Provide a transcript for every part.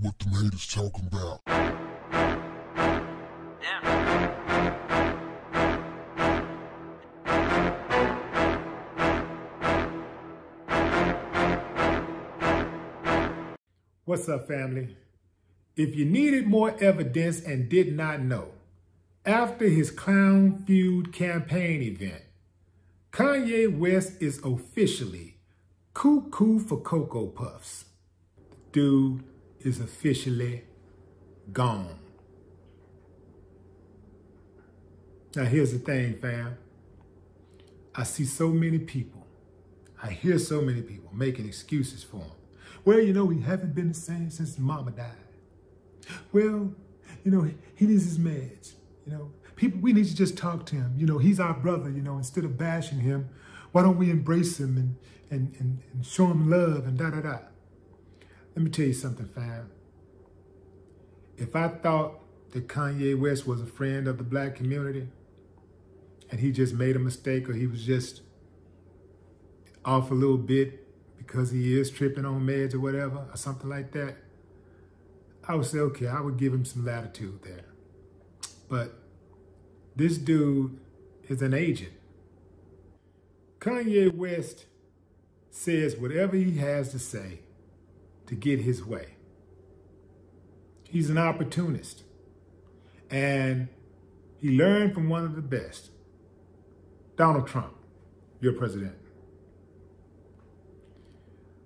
what the haters talking about. What's up, family? If you needed more evidence and did not know, after his Clown Feud campaign event, Kanye West is officially cuckoo for Cocoa Puffs. Dude is officially gone. Now, here's the thing, fam. I see so many people, I hear so many people making excuses for him. Well, you know, he haven't been the same since mama died. Well, you know, he needs his meds. You know, people, we need to just talk to him. You know, he's our brother, you know, instead of bashing him, why don't we embrace him and, and, and, and show him love and da da da. Let me tell you something, fam. If I thought that Kanye West was a friend of the black community and he just made a mistake or he was just off a little bit because he is tripping on meds or whatever or something like that, I would say, okay, I would give him some latitude there. But this dude is an agent. Kanye West says whatever he has to say to get his way. He's an opportunist. And he learned from one of the best, Donald Trump, your president.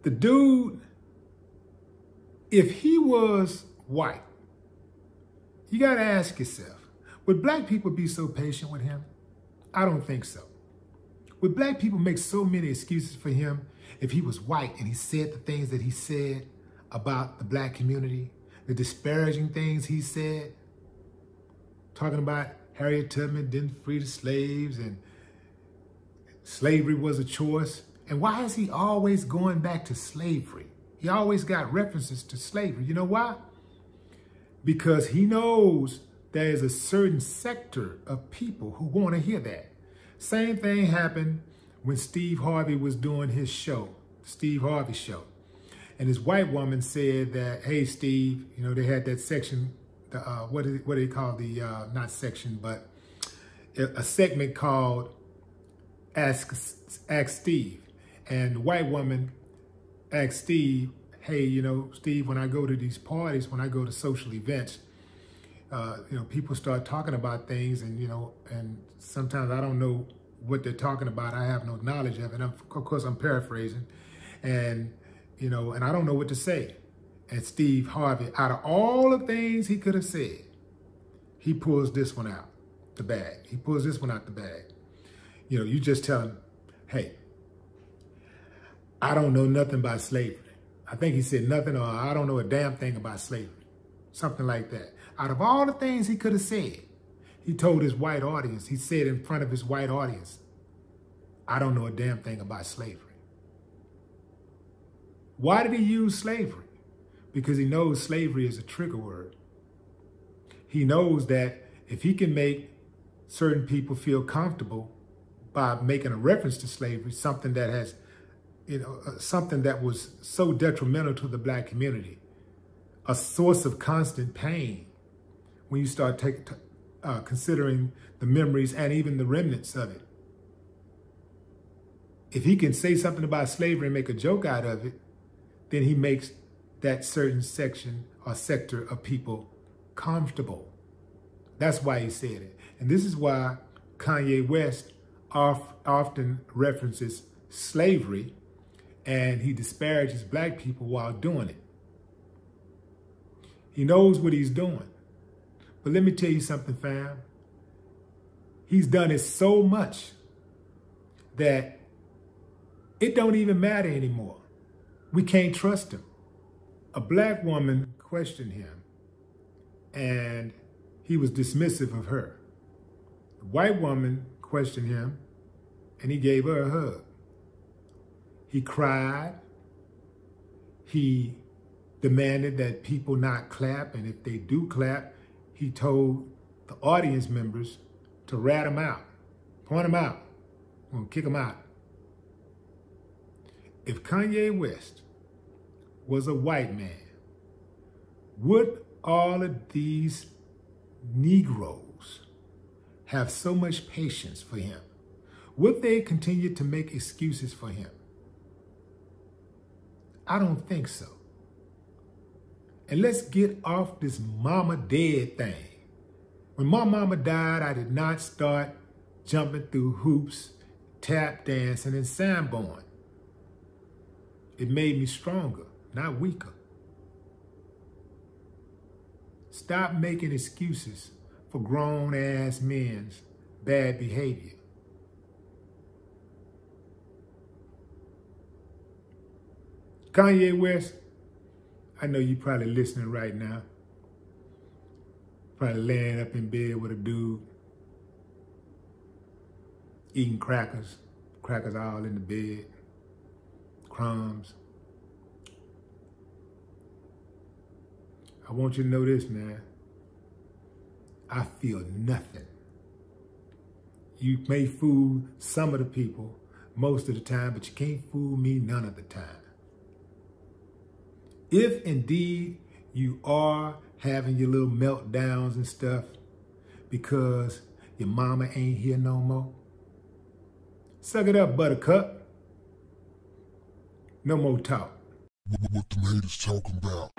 The dude, if he was white, you got to ask yourself, would black people be so patient with him? I don't think so. Would black people make so many excuses for him if he was white and he said the things that he said about the black community, the disparaging things he said, talking about Harriet Tubman didn't free the slaves and slavery was a choice. And why is he always going back to slavery? He always got references to slavery. You know why? Because he knows there is a certain sector of people who want to hear that. Same thing happened when Steve Harvey was doing his show, Steve Harvey show. And this white woman said that, hey, Steve, you know, they had that section, the, uh, what, is, what do they call the, uh, not section, but a segment called Ask, Ask Steve. And the white woman asked Steve, hey, you know, Steve, when I go to these parties, when I go to social events, uh, you know, people start talking about things and, you know, and sometimes I don't know what they're talking about. I have no knowledge of it. I'm, of course, I'm paraphrasing. And, you know, and I don't know what to say. And Steve Harvey, out of all the things he could have said, he pulls this one out the bag. He pulls this one out the bag. You know, you just tell him, hey, I don't know nothing about slavery. I think he said nothing or I don't know a damn thing about slavery. Something like that. Out of all the things he could have said, he told his white audience, he said in front of his white audience, I don't know a damn thing about slavery. Why did he use slavery? Because he knows slavery is a trigger word. He knows that if he can make certain people feel comfortable by making a reference to slavery, something that has, you know, uh, something that was so detrimental to the black community, a source of constant pain, when you start taking, uh, considering the memories and even the remnants of it. If he can say something about slavery and make a joke out of it, then he makes that certain section or sector of people comfortable. That's why he said it. And this is why Kanye West often references slavery and he disparages black people while doing it. He knows what he's doing. But let me tell you something, fam. He's done it so much that it don't even matter anymore. We can't trust him. A black woman questioned him and he was dismissive of her. The white woman questioned him and he gave her a hug. He cried. He demanded that people not clap, and if they do clap, he told the audience members to rat him out, point him out, or kick him out. If Kanye West was a white man would all of these Negroes have so much patience for him? Would they continue to make excuses for him? I don't think so. And let's get off this mama dead thing. When my mama died, I did not start jumping through hoops, tap dancing, and samboing. It made me stronger, not weaker. Stop making excuses for grown ass men's bad behavior. Kanye West, I know you're probably listening right now. Probably laying up in bed with a dude, eating crackers, crackers all in the bed, crumbs. I want you to know this, man. I feel nothing. You may fool some of the people most of the time, but you can't fool me none of the time. If indeed you are having your little meltdowns and stuff because your mama ain't here no more, suck it up, buttercup. No more talk. What the haters talking about?